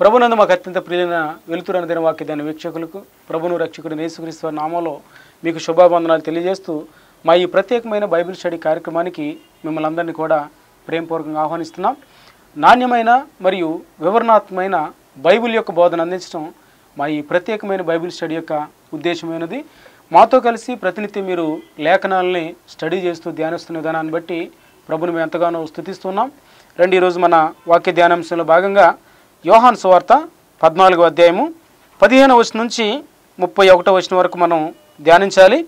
ప్రభునందు మాకు అత్యంత ప్రియమైన వెలుతురని దిన వాక్య దాని వీక్షకులకు ప్రభును రక్షకుడు యేసుక్రీస్తు నామంలో మీకు శుభాబంధనాలు తెలియజేస్తూ మా ఈ ప్రత్యేకమైన బైబిల్ స్టడీ కార్యక్రమానికి మిమ్మల్ని అందరినీ కూడా ప్రేమపూర్వకంగా ఆహ్వానిస్తున్నాం. నాణ్యమైన మరియు వివరణాత్మకమైన బైబిల్ యొక్క బోధన అందించడం మా ఈ ప్రత్యేకమైన బైబిల్ స్టడీ యొక్క ఉద్దేశమైనది. మాతో కలిసి ప్రతినిత్యం మీరు లేఖనాలని స్టడీ చేస్తూ ధ్యానిస్తున్న విధానాన్ని బట్టి ప్రభుని మేము ఎంతగానో స్థుతిస్తున్నాం. రండి ఈరోజు మన వాక్య ధ్యానాంశంలో భాగంగా యోహాన్ సువార్త పద్నాలుగో అధ్యాయము పదిహేను వచనం నుంచి ముప్పై ఒకటో వచనం వరకు మనం ధ్యానించాలి.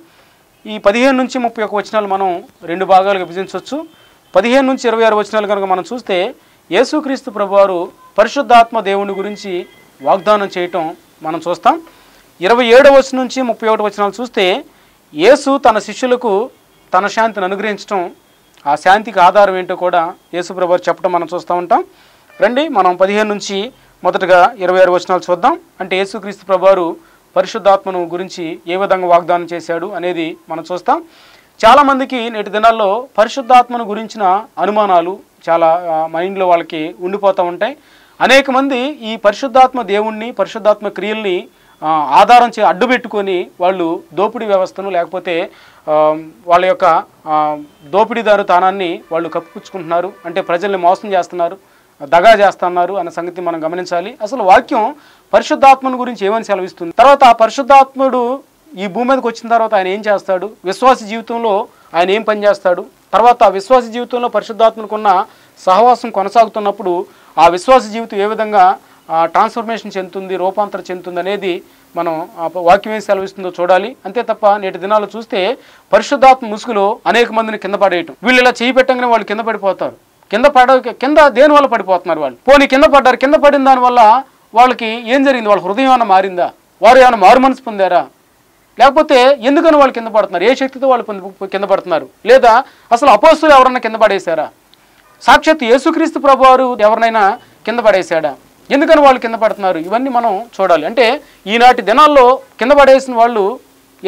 ఈ పదిహేను నుంచి ముప్పై ఒక వచనాలు మనం రెండు భాగాలుగా విభజించవచ్చు. పదిహేను నుంచి ఇరవై ఆరు వచనాలు కనుక మనం చూస్తే యేసుక్రీస్తు ప్రభువారు పరిశుద్ధాత్మ దేవుని గురించి వాగ్దానం చేయటం మనం చూస్తాం. ఇరవై ఏడవ వచనం నుంచి ముప్పై ఒకటి వచనాలు చూస్తే యేసు తన శిష్యులకు తన శాంతిని అనుగ్రహించడం ఆ శాంతికి ఆధారం ఏంటో కూడా యేసు ప్రభువారు చెప్పడం మనం చూస్తూ ఉంటాం. రండి మనం పదిహేను నుంచి మొదటగా ఇరవై ఆరు వచనాలు చూద్దాం. అంటే యేసుక్రీస్తు ప్రభువారు పరిశుద్ధాత్మను గురించి ఏ విధంగా వాగ్దానం చేశాడు అనేది మనం చూస్తాం. చాలామందికి నేటి దినాల్లో పరిశుద్ధాత్మను గురించిన అనుమానాలు చాలా మైండ్లో వాళ్ళకి ఉండిపోతూ ఉంటాయి. అనేక మంది ఈ పరిశుద్ధాత్మ దేవుణ్ణి పరిశుద్ధాత్మ క్రియల్ని ఆధారం చే అడ్డు పెట్టుకొని వాళ్ళు దోపిడీ వ్యవస్థను లేకపోతే వాళ్ళ యొక్క దోపిడీదారు తానాన్ని వాళ్ళు కప్పిపుచ్చుకుంటున్నారు. అంటే ప్రజల్ని మోసం చేస్తున్నారు. దగా చేస్తున్నారు అన్న సంగతి మనం గమనించాలి. అసలు వాక్యం పరిశుద్ధాత్మను గురించి ఏమని సెలవిస్తుంది? తర్వాత ఆ పరిశుద్ధాత్ముడు ఈ భూమి మీదకి వచ్చిన తర్వాత ఆయన ఏం చేస్తాడు? విశ్వాస జీవితంలో ఆయన ఏం పని చేస్తాడు? తర్వాత ఆ విశ్వాస జీవితంలో పరిశుద్ధాత్మకున్న సహవాసం కొనసాగుతున్నప్పుడు ఆ విశ్వాస జీవితం ఏ విధంగా ట్రాన్స్ఫర్మేషన్ చెందుతుంది రూపాంతరం చెందుతుంది అనేది మనం ఆ వాక్యం ఏం సెలవిస్తుందో చూడాలి. అంతే తప్ప నేటి దినాల్లో చూస్తే పరిశుద్ధాత్మ ముసుగులో అనేక మందిని కింద పడేయటం. వీళ్ళు ఇలా చేయి పెట్టంగానే వాళ్ళు కింద పడిపోతారు. కింద పడ కింద దేని వల్ల పడిపోతున్నారు వాళ్ళు? పోనీ కింద పడ్డారు. కింద పడిన దాని వల్ల వాళ్ళకి ఏం జరిగింది? వాళ్ళ హృదయం ఏమైనా మారిందా? వారు ఏమైనా మారు మనసు పొందారా? లేకపోతే ఎందుకని వాళ్ళు కింద పడుతున్నారు? ఏ శక్తితో వాళ్ళు కింద పడుతున్నారు? లేదా అసలు అపోస్తులు ఎవరన్నా కింద పడేశారా? సాక్షాత్ యేసుక్రీస్తు ప్రభువారు ఎవరినైనా కింద పడేశాడా? ఎందుకని వాళ్ళు కింద పడుతున్నారు? ఇవన్నీ మనం చూడాలి. అంటే ఈనాటి దినాల్లో కింద పడేసిన వాళ్ళు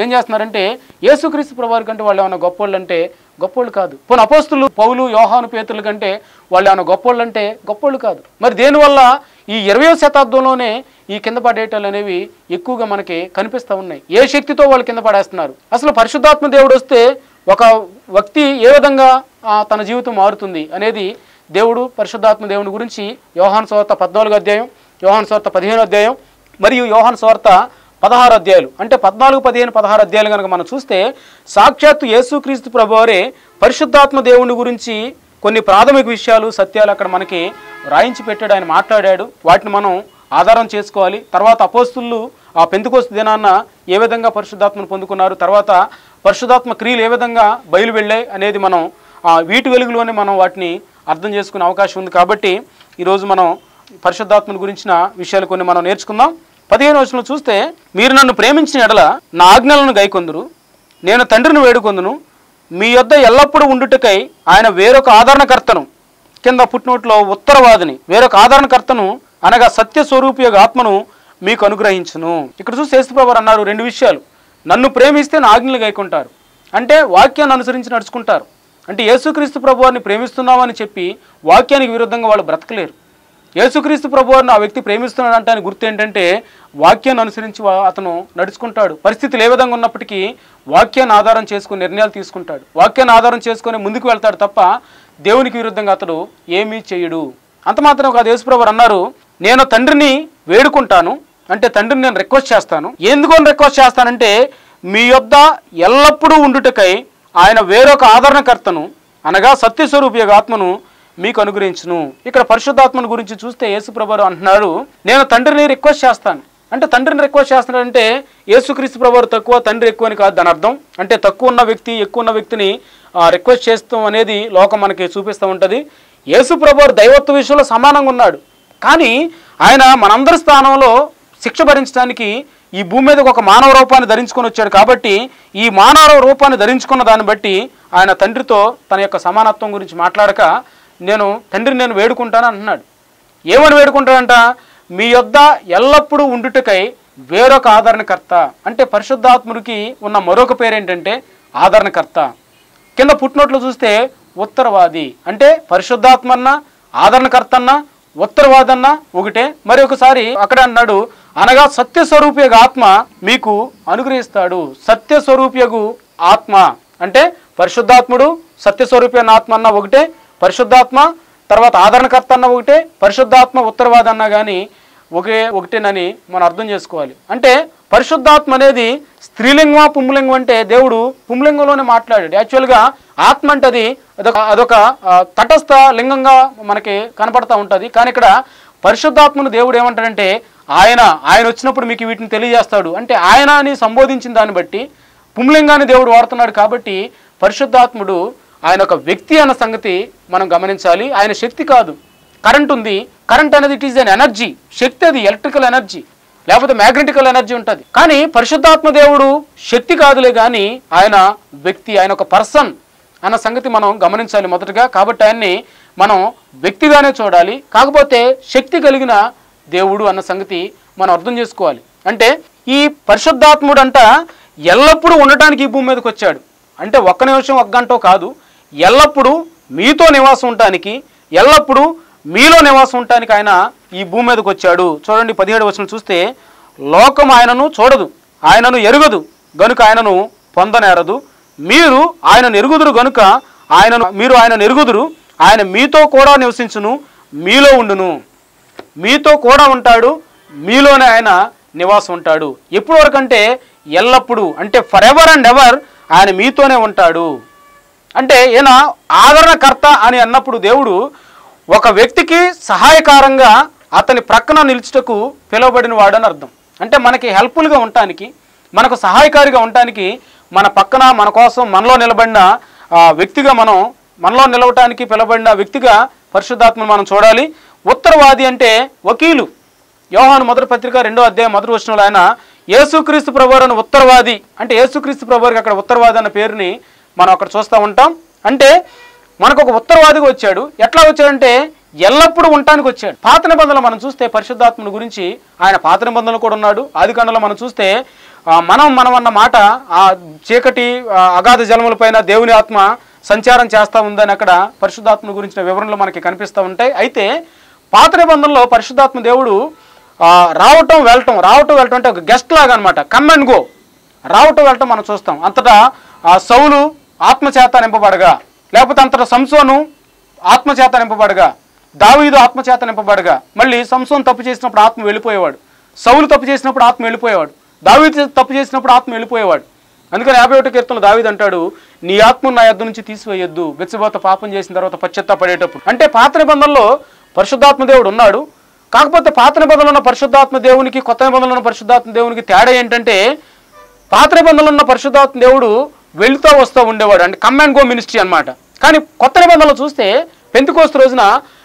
ఏం చేస్తున్నారంటే యేసుక్రీస్తు ప్రభువారి కంటే వాళ్ళు ఏమైనా గొప్పోళ్ళు అంటే గొప్పోళ్ళు కాదు. పోనీ అపోస్తులు పౌలు యోహాను పేతుల కంటే వాళ్ళు ఏమైనా గొప్పోళ్ళు అంటే గొప్పోళ్ళు కాదు. మరి దేనివల్ల ఈ ఇరవయో శతాబ్దంలోనే ఈ కింద పడేయటాలు అనేవి ఎక్కువగా మనకి కనిపిస్తూ ఉన్నాయి. ఏ శక్తితో వాళ్ళు కింద పడేస్తున్నారు? అసలు పరిశుద్ధాత్మ దేవుడు వస్తే ఒక వ్యక్తి ఏ విధంగా తన జీవితం మారుతుంది అనేది దేవుడు పరిశుద్ధాత్మ దేవుని గురించి యోహాన్ సువార్త పద్నాలుగు అధ్యాయం యోహాన్ సువార్త పదిహేను అధ్యాయం మరియు యోహాన్ సువార్త పదహారు అధ్యాయులు. అంటే పద్నాలుగు పదిహేను పదహారు అధ్యాయులు కనుక మనం చూస్తే సాక్షాత్తు యేసుక్రీస్తు ప్రభువారే పరిశుద్ధాత్మ దేవుని గురించి కొన్ని ప్రాథమిక విషయాలు సత్యాలు అక్కడ మనకి రాయించి పెట్టాడు ఆయన మాట్లాడాడు. వాటిని మనం ఆధారం చేసుకోవాలి. తర్వాత అపోస్తులు ఆ పెంతుకోస్తు దినాన్న ఏ విధంగా పరిశుద్ధాత్మను పొందుకున్నారు తర్వాత పరిశుద్ధాత్మ క్రియలు ఏ విధంగా బయలు వెళ్ళాయి అనేది మనం వీటి వెలుగులోనే మనం వాటిని అర్థం చేసుకునే అవకాశం ఉంది. కాబట్టి ఈరోజు మనం పరిశుద్ధాత్మను గురించిన విషయాలు కొన్ని మనం నేర్చుకుందాం. పదిహేను వచనంలో చూస్తే మీరు నన్ను ప్రేమించిన ఎడల నా ఆజ్ఞలను గైకొందురు. నేను తండ్రిని వేడుకొందును. మీ యొద్ద ఎల్లప్పుడూ ఉండుటకై ఆయన వేరొక ఆదరణకర్తను. కింద పుట్టినోట్లో ఉత్తరవాదిని. వేరొక ఆదరణకర్తను అనగా సత్య స్వరూపి యొక్క ఆత్మను మీకు అనుగ్రహించును. ఇక్కడ చూసి యేసుప్రభు అన్నారు రెండు విషయాలు. నన్ను ప్రేమిస్తే నా ఆజ్ఞలు గైకుంటారు. అంటే వాక్యాన్ని అనుసరించి నడుచుకుంటారు. అంటే యేసుక్రీస్తు ప్రభువారిని ప్రేమిస్తున్నామని చెప్పి వాక్యానికి విరుద్ధంగా వాళ్ళు బ్రతకలేరు. యేసుక్రీస్తు ప్రభువారిని ఆ వ్యక్తి ప్రేమిస్తున్నాడు అంటే గుర్తు ఏంటంటే వాక్యాన్ని అనుసరించి అతను నడుచుకుంటాడు. పరిస్థితులు ఏ విధంగా ఉన్నప్పటికీ వాక్యాన్ని ఆధారం చేసుకుని నిర్ణయాలు తీసుకుంటాడు. వాక్యాన్ని ఆధారం చేసుకుని ముందుకు వెళ్తాడు తప్ప దేవునికి విరుద్ధంగా అతడు ఏమీ చేయడు. అంత మాత్రం కాదు యేసుప్రభు అన్నారు నేను తండ్రిని వేడుకుంటాను. అంటే తండ్రిని నేను రిక్వెస్ట్ చేస్తాను. ఎందుకని రిక్వెస్ట్ చేస్తానంటే మీ యొద్ద ఎల్లప్పుడూ ఉండుటకై ఆయన వేరొక ఆదరణకర్తను అనగా సత్యస్వరూపి యొక్క ఆత్మను మీకు అనుగ్రహించును. ఇక్కడ పరిశుద్ధాత్మను గురించి చూస్తే యేసుప్రభారు అంటున్నాడు నేను తండ్రిని రిక్వెస్ట్ చేస్తాను. అంటే తండ్రిని రిక్వెస్ట్ చేస్తున్నాడంటే యేసుక్రీస్తు ప్రభువారు తక్కువ తండ్రి ఎక్కువ అని కాదు దాని అర్థం. అంటే తక్కువ ఉన్న వ్యక్తి ఎక్కువ ఉన్న వ్యక్తిని రిక్వెస్ట్ చేస్తాం అనేది లోకం మనకి చూపిస్తూ ఉంటుంది. యేసు ప్రభువారు దైవత్వ విషయంలో సమానంగా ఉన్నాడు. కానీ ఆయన మనందరి స్థానంలో శిక్ష భరించడానికి ఈ భూమి మీదకి ఒక మానవ రూపాన్ని ధరించుకొని వచ్చాడు కాబట్టి ఈ మానవ రూపాన్ని ధరించుకున్న దాన్ని బట్టి ఆయన తండ్రితో తన యొక్క సమానత్వం గురించి మాట్లాడక నేను తండ్రి నేను వేడుకుంటాను అంటున్నాడు. ఏమని వేడుకుంటాడంట? మీ యొద్ద ఎల్లప్పుడూ ఉండుటకై వేరొక ఆదరణకర్త. అంటే పరిశుద్ధాత్ముడికి ఉన్న మరొక పేరు ఏంటంటే ఆదరణకర్త. కింద పుట్టినట్లు చూస్తే ఉత్తరవాది. అంటే పరిశుద్ధాత్మ అన్న ఆదరణకర్త అన్న ఉత్తరవాదన్న ఒకటే. మరి ఒకసారి అక్కడ అన్నాడు అనగా సత్య స్వరూపియగు ఆత్మ మీకు అనుగ్రహిస్తాడు. సత్య స్వరూపియగు ఆత్మ. అంటే పరిశుద్ధాత్ముడు సత్య స్వరూపి ఆత్మ అన్న ఒకటే. పరిశుద్ధాత్మ తర్వాత ఆదరణకర్త అన్న ఒకటే పరిశుద్ధాత్మ ఉత్తరవాద అన్న కానీ ఒకే ఒకటేనని మనం అర్థం చేసుకోవాలి. అంటే పరిశుద్ధాత్మ అనేది స్త్రీలింగమా పుంలింగం అంటే దేవుడు పుంలింగంలోనే మాట్లాడాడు. యాక్చువల్గా ఆత్మ అంటే అది అదొక అదొక తటస్థ లింగంగా మనకి కనపడతా ఉంటుంది. కానీ ఇక్కడ పరిశుద్ధాత్మను దేవుడు ఏమంటాడంటే ఆయన ఆయన వచ్చినప్పుడు మీకు వీటిని తెలియజేస్తాడు. అంటే ఆయన అని సంబోధించిన దాన్ని బట్టి పుంలింగాన్ని దేవుడు వాడుతున్నాడు కాబట్టి పరిశుద్ధాత్ముడు ఆయన ఒక వ్యక్తి అన్న సంగతి మనం గమనించాలి. ఆయన శక్తి కాదు. కరెంట్ ఉంది. కరెంట్ అనేది ఇట్ ఈస్ అన్ ఎనర్జీ. శక్తి అది ఎలక్ట్రికల్ ఎనర్జీ. లేకపోతే మ్యాగ్నెటికల్ ఎనర్జీ ఉంటుంది. కానీ పరిశుద్ధాత్మ దేవుడు శక్తి కాదులే కానీ ఆయన వ్యక్తి ఆయన ఒక పర్సన్ అన్న సంగతి మనం గమనించాలి మొదటగా. కాబట్టి ఆయన్ని మనం వ్యక్తిగానే చూడాలి. కాకపోతే శక్తి కలిగిన దేవుడు అన్న సంగతి మనం అర్థం చేసుకోవాలి. అంటే ఈ పరిశుద్ధాత్ముడు అంట ఎల్లప్పుడూ ఉండటానికి ఈ భూమి మీదకి వచ్చాడు. అంటే ఒక్క నిమిషం ఒక్క గంట కాదు. ఎల్లప్పుడూ మీతో నివాసం ఉండటానికి ఎల్లప్పుడూ మీలో నివాసం ఉండటానికి ఆయన ఈ భూమి మీదకి వచ్చాడు. చూడండి పదిహేడు వచ్చిన చూస్తే లోకం ఆయనను చూడదు ఆయనను ఎరుగదు గనుక ఆయనను పొందనేరదు. మీరు ఆయనను ఎరుగుదురు గనుక ఆయనను మీరు ఆయనను ఎరుగుదురు ఆయన మీతో కూడా నివసించును మీలో ఉండును. మీతో కూడా ఉంటాడు మీలోనే ఆయన నివాసం ఉంటాడు. ఎప్పుడు వరకు అంటే ఎల్లప్పుడూ అంటే ఫర్ ఎవర్ అండ్ ఎవర్ ఆయన మీతోనే ఉంటాడు. అంటే ఈయన ఆదరణకర్త అని అన్నప్పుడు దేవుడు ఒక వ్యక్తికి సహాయకారంగా అతని ప్రక్కన నిలుచుటకు పిలువబడిన వాడని అర్థం. అంటే మనకి హెల్ప్ఫుల్గా ఉండటానికి మనకు సహాయకారిగా ఉండటానికి మన పక్కన మన కోసం మనలో నిలబడిన వ్యక్తిగా మనం మనలో నిలవటానికి పిలవబడిన వ్యక్తిగా పరిశుద్ధాత్మను మనం చూడాలి. ఉత్తరవాది అంటే వకీలు. యోహాను మొదటి పత్రిక రెండో అధ్యాయం మొదటి వచనంలో ఆయన యేసుక్రీస్తు ప్రభువారు అని ఉత్తరవాది. అంటే యేసుక్రీస్తు ప్రభువారికి అక్కడ ఉత్తరవాది అన్న పేరుని మనం అక్కడ చూస్తూ ఉంటాం. అంటే మనకు ఒక ఉత్తరవాదిగా వచ్చాడు. ఎట్లా వచ్చాడంటే ఎల్లప్పుడూ ఉండటానికి వచ్చాడు. పాత నిబంధనలు మనం చూస్తే పరిశుద్ధాత్ముడి గురించి ఆయన పాత నిబంధనలు కూడా ఉన్నాడు. ఆది కాండంలో మనం చూస్తే మనం మనం అన్న మాట ఆ చీకటి అగాధ అగాధ జలములపైన దేవుని ఆత్మ సంచారం చేస్తూ ఉందని అక్కడ పరిశుద్ధాత్మ గురించిన వివరణలు మనకి కనిపిస్తూ ఉంటాయి. అయితే పాత నిబంధనలో పరిశుద్ధాత్మ దేవుడు రావటం వెళ్ళటం రావటం వెళ్ళటం అంటే ఒక గెస్ట్ లాగా అనమాట కమ్ అండ్ గో రావటం వెళ్ళటం మనం చూస్తాం. అంతటా ఆ సౌలు ఆత్మచేత నింపబడగా లేకపోతే అంతటా సంసోను ఆత్మచేత నింపబడగా దావీదు ఆత్మచేత నింపబడగా మళ్ళీ సంసోన్ తప్పు చేసినప్పుడు ఆత్మ వెళ్ళిపోయేవాడు. సౌలు తప్పు చేసినప్పుడు ఆత్మ వెళ్ళిపోయేవాడు. దావీదు తప్పు చేసినప్పుడు ఆత్మ వెళ్ళిపోయేవాడు. అందుకని యాభై ఒకటి కీర్తనలు దావీదు అంటాడు నీ ఆత్మను నా యొద్ద నుంచి తీసివేయొద్దు. బెచ్చబోత పాపం చేసిన తర్వాత పశ్చాత్తాపడేటప్పుడు. అంటే పాత నిబంధనలో పరిశుద్ధాత్మ దేవుడు ఉన్నాడు. కాకపోతే పాత నిబంధనలు ఉన్న పరిశుద్ధాత్మ దేవునికి కొత్త నిబంధనలు ఉన్న పరిశుద్ధాత్మ దేవునికి తేడా ఏంటంటే పాత నిబంధనలు ఉన్న పరిశుద్ధాత్మ దేవుడు వెళుతూ వస్తూ ఉండేవాడు అంటే కమ్ అండ్ గో మినిస్ట్రీ అన్నమాట. కానీ కొత్త నిబంధనలు చూస్తే పెంతుకోస్తు రోజున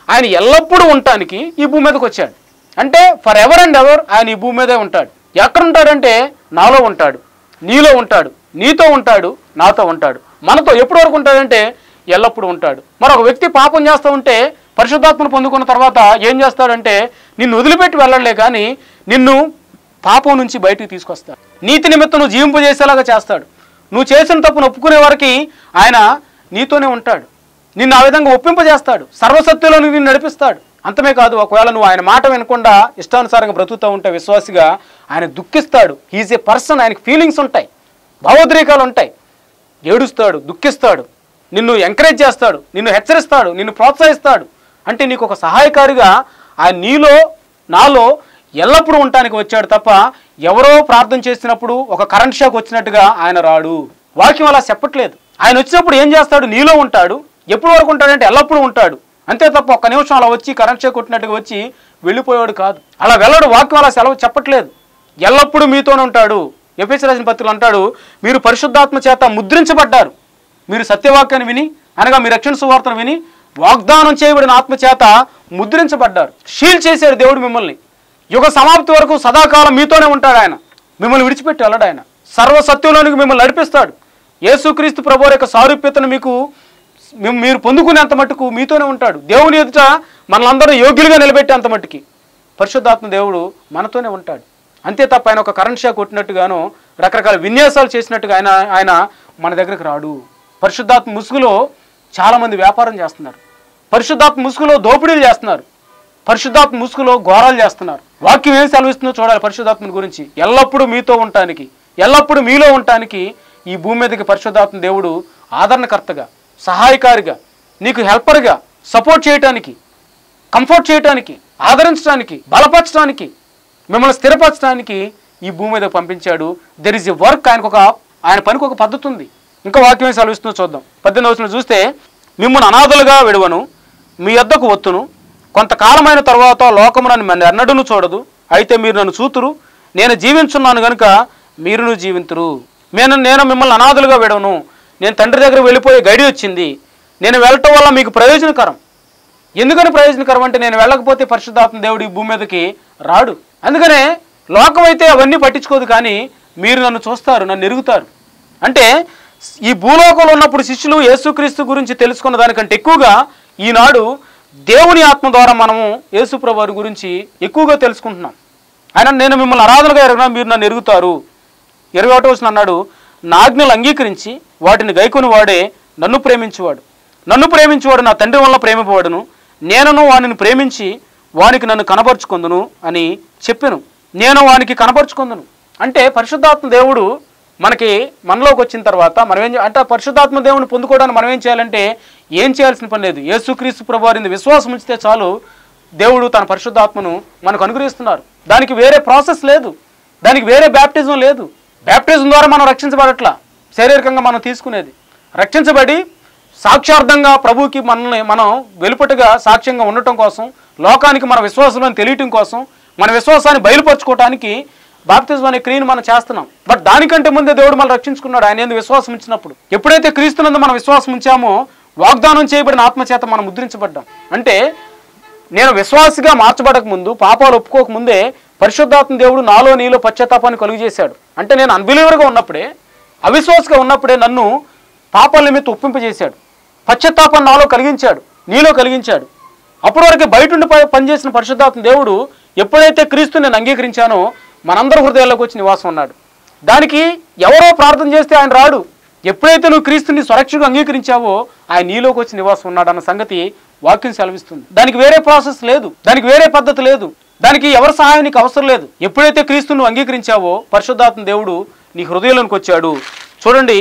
ఆయన ఎల్లప్పుడూ ఉండటానికి ఈ భూమి మీదకి వచ్చాడు. అంటే ఫర్ ఎవర్ అండ్ ఎవర్ ఆయన ఈ భూమి మీదే ఉంటాడు. ఎక్కడ ఉంటాడంటే నాలో ఉంటాడు. నీలో ఉంటాడు. నీతో ఉంటాడు. నాతో ఉంటాడు. మనతో ఎప్పటి వరకు ఉంటాడంటే ఎల్లప్పుడూ ఉంటాడు. మరొక వ్యక్తి పాపం చేస్తూ ఉంటే పరిశుద్ధాత్మను పొందుకున్న తర్వాత ఏం చేస్తాడంటే నిన్ను వదిలిపెట్టి వెళ్ళలే కానీ నిన్ను పాపం నుంచి బయటికి తీసుకొస్తాడు. నీతి నిమిత్తం నువ్వు జీవింపజేసేలాగా చేస్తాడు. నువ్వు చేసిన తప్పును ఒప్పుకునే వారికి ఆయన నీతోనే ఉంటాడు. నిన్ను ఆ విధంగా ఒప్పింపజేస్తాడు. సర్వసత్యంలో నిన్ను నడిపిస్తాడు. అంతమే కాదు ఒకవేళ నువ్వు ఆయన మాట వినకుండా ఇష్టానుసారంగా బ్రతుకుతూ ఉంటే విశ్వాసిగా ఆయన దుఃఖిస్తాడు. హీజ్ ఏ పర్సన్ ఆయనకి ఫీలింగ్స్ ఉంటాయి. భావోద్రేకాలు ఉంటాయి. ఏడుస్తాడు దుఃఖిస్తాడు. నిన్ను ఎంకరేజ్ చేస్తాడు. నిన్ను హెచ్చరిస్తాడు. నిన్ను ప్రోత్సహిస్తాడు. అంటే నీకు ఒక సహాయకారిగా ఆ నీలో నాలో ఎల్లప్పుడూ ఉండటానికి వచ్చాడు తప్ప ఎవరో ప్రార్థన చేసినప్పుడు ఒక కరెంట్ షాక్ వచ్చినట్టుగా ఆయన రాడు. వాక్యం అలా చెప్పట్లేదు. ఆయన వచ్చినప్పుడు ఏం చేస్తాడు? నీలో ఉంటాడు. ఎప్పుడు వరకు ఉంటాడంటే ఎల్లప్పుడూ ఉంటాడు. అంతే తప్ప ఒక్క నిమిషం అలా వచ్చి కరెంట్ షాక్ కొట్టినట్టుగా వచ్చి వెళ్ళిపోయాడు కాదు. అలా వెళ్ళడు. వాక్యం అలా సెలవు చెప్పట్లేదు. ఎల్లప్పుడూ మీతోనే ఉంటాడు. ఎఫ్ఎస్ రాసిన పత్రికలు అంటాడు మీరు పరిశుద్ధాత్మ చేత ముద్రించబడ్డారు. మీరు సత్యవాక్యాన్ని విని అనగా మీ రక్షణ సువార్తను విని వాగ్దానం చేయబడిన ఆత్మ చేత ముద్రించబడ్డారు. షీల్ చేశాడు దేవుడు మిమ్మల్ని. యుగ సమాప్తి వరకు సదాకాలం మీతోనే ఉంటాడు ఆయన. మిమ్మల్ని విడిచిపెట్టి వెళ్ళడు ఆయన. సర్వసత్యంలోనికి మిమ్మల్ని నడిపిస్తాడు. యేసుక్రీస్తు ప్రభు యొక్క సారూప్యతను మీకు మీరు పొందుకునేంత మట్టుకు మీతోనే ఉంటాడు. దేవుని ఎదుట మనలందరూ యోగ్యులుగా నిలబెట్టేంత మట్టుకి పరిశుద్ధాత్మ దేవుడు మనతోనే ఉంటాడు. అంతే తప్ప ఆయన ఒక కరెంట్ షాక్ కొట్టినట్టుగాను రకరకాల విన్యాసాలు చేసినట్టుగా ఆయన ఆయన మన దగ్గరకు రాడు. పరిశుద్ధాత్మ ముసుగులో చాలామంది వ్యాపారం చేస్తున్నారు. పరిశుద్ధాత్మ ముసుగులో దోపిడీలు చేస్తున్నారు. పరిశుద్ధాత్మ ముసుగులో ఘోరాలు చేస్తున్నారు. వాక్యం ఏం సెలవిస్తుందో చూడాలి పరిశుద్ధాత్మని గురించి. ఎల్లప్పుడూ మీతో ఉండటానికి ఎల్లప్పుడూ మీలో ఉండటానికి ఈ భూమి మీదకి పరిశుద్ధాత్మ దేవుడు ఆదరణకర్తగా సహాయకారిగా నీకు హెల్పర్గా సపోర్ట్ చేయటానికి కంఫర్ట్ చేయటానికి ఆదరించడానికి బలపరచడానికి మిమ్మల్ని స్థిరపరచడానికి ఈ భూమి మీద పంపించాడు. దెర్ ఇస్ ఎ వర్క్ ఆయనకు ఒక ఆయన పనికి ఒక పద్ధతి ఉంది. ఇంకా వాక్యం సెలవిస్తుందో చూద్దాం. పద్దెనిమిది వచ్చిన చూస్తే మిమ్మల్ని అనాథలుగా విడవను మీ యొద్దకు ఒత్తును కొంతకాలమైన తర్వాత లోకము నన్ను ఎన్నడూను చూడదు. అయితే మీరు నన్ను చూతురు. నేను జీవించున్నాను గనుక మీరును జీవింతురు. నేను నేను మిమ్మల్ని అనాథలుగా విడవను. నేను తండ్రి దగ్గర వెళ్ళిపోయే గడి వచ్చింది. నేను వెళ్ళటం వల్ల మీకు ప్రయోజనకరం. ఎందుకని ప్రయోజనకరం అంటే నేను వెళ్ళకపోతే పరిశుద్ధాత్మ దేవుడు ఈ భూమి మీదకి రాడు. అందుకనే లోకం అయితే అవన్నీ పట్టించుకోదు కానీ మీరు నన్ను చూస్తారు నన్ను ఎరుగుతారు. అంటే ఈ భూలోకంలో ఉన్నప్పుడు శిష్యులు యేసుక్రీస్తు గురించి తెలుసుకున్న దానికంటే ఎక్కువగా ఈనాడు దేవుని ఆత్మ ద్వారా మనము యేసుప్రభు గురించి ఎక్కువగా తెలుసుకుంటున్నాం. ఆయన నేను మిమ్మల్ని అరాధనగా ఎరగడం మీరు నన్ను ఎరుగుతారు. ఇరవై ఒకటో వచ్చిన అన్నాడు నా ఆజ్ఞలు అంగీకరించి వాటిని గైకొని వాడే నన్ను ప్రేమించువాడు. నన్ను ప్రేమించువాడు నా తండ్రి వల్ల ప్రేమిపవాడును నేనను వానిని ప్రేమించి వానికి నన్ను కనపరుచుకుందును అని చెప్పాను. నేను వానికి కనపరుచుకుందును. అంటే పరిశుద్ధాత్మ దేవుడు మనకి మనలోకి వచ్చిన తర్వాత మనం ఏం అంటే పరిశుద్ధాత్మ దేవుని పొందుకోవడానికి మనం ఏం చేయాలంటే ఏం చేయాల్సిన పని లేదు. యేసుక్రీస్తు ప్రభువారిని విశ్వాసం ఉంచితే చాలు. దేవుడు తన పరిశుద్ధాత్మను మనకు అనుగ్రహిస్తున్నారు. దానికి వేరే ప్రాసెస్ లేదు. దానికి వేరే బ్యాప్టిజం లేదు. బ్యాప్టిజం ద్వారా మనం రక్షించబడట్లా. శారీరకంగా మనం తీసుకునేది. రక్షించబడి సాక్ష్యార్థంగా ప్రభువుకి మనల్ని మనం వెలుపటగా సాక్ష్యంగా ఉండటం కోసం లోకానికి మన విశ్వాసాలను తెలియటం కోసం మన విశ్వాసాన్ని బయలుపరచుకోవడానికి బాప్తిజం అనే క్రియను మనం చేస్తున్నాం. బట్ దానికంటే ముందే దేవుడు మనం రక్షించుకున్నాడు. ఆయన ఎందుకు విశ్వాసం ఇచ్చినప్పుడు ఎప్పుడైతే క్రీస్తునందు మనం విశ్వాసం ఉంచామో వాగ్దానం చేయబడిన ఆత్మచేత మనం ముద్రించబడ్డాం. అంటే నేను విశ్వాసిగా మార్చబడక ముందు పాపాలు ఒప్పుకోక ముందే పరిశుద్ధాత్మ దేవుడు నాలో నీలో పశ్చాత్తాపాన్ని కలుగజేశాడు. అంటే నేను అన్బిలీవర్గా ఉన్నప్పుడే అవిశ్వాసగా ఉన్నప్పుడే నన్ను పాపాల నిమిత్తం ఒప్పింపజేశాడు. పశ్చాత్తాపాన్ని నాలో కలిగించాడు నీలో కలిగించాడు. అప్పటి వరకు బయట ఉండి ప- పనిచేసిన పరిశుద్ధాత్మ దేవుడు ఎప్పుడైతే క్రీస్తు నేను అంగీకరించానో మనందరి హృదయాల్లోకి వచ్చి నివాసం ఉన్నాడు. దానికి ఎవరో ప్రార్థన చేస్తే ఆయన రాడు. ఎప్పుడైతే నువ్వు క్రీస్తుని స్వరక్షగా అంగీకరించావో ఆయన నీలోకి వచ్చి నివాసం ఉన్నాడన్న సంగతి వాక్యం సెలవిస్తుంది. దానికి వేరే ప్రాసెస్ లేదు. దానికి వేరే పద్ధతి లేదు. దానికి ఎవరి సహాయం నీకు అవసరం లేదు. ఎప్పుడైతే క్రీస్తును నువ్వు అంగీకరించావో పరిశుద్ధాత్మ దేవుడు నీ హృదయంలోనికి వచ్చాడు. చూడండి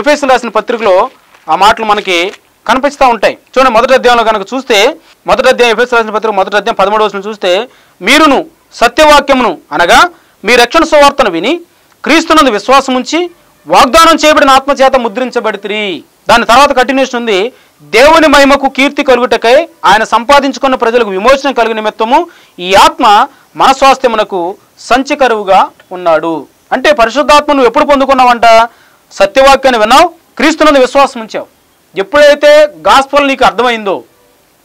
ఎఫ్ఎస్ రాసిన పత్రికలో ఆ మాటలు మనకి కనిపిస్తూ ఉంటాయి. చూడండి మొదటి అధ్యాయంలో కనుక చూస్తే మొదటి అధ్యాయం ఎఫ్ఎస్ రాసిన పత్రిక మొదటి అధ్యాయం పదమూడు వచ్చిన చూస్తే మీరును సత్యవాక్యమును అనగా మీ రక్షణ సువార్తను విని క్రీస్తునందు విశ్వాసం ఉంచి వాగ్దానం చేయబడిన ఆత్మచేత ముద్రించబడితిరి. దాని తర్వాత కంటిన్యూషన్ ఉంది. దేవుని మహిమకు కీర్తి కలుగుటకై ఆయన సంపాదించుకున్న ప్రజలకు విమోచన కలిగిన నిమిత్తము ఈ ఆత్మ మన స్వాస్థ్యమునకు సంచికరువుగా ఉన్నాడు. అంటే పరిశుద్ధాత్మ నువ్వు ఎప్పుడు పొందుకున్నావంట? సత్యవాక్యాన్ని విన్నావు? క్రీస్తునందు విశ్వాసం ఉంచావు. ఎప్పుడైతే గాస్పల్ నీకు అర్థమైందో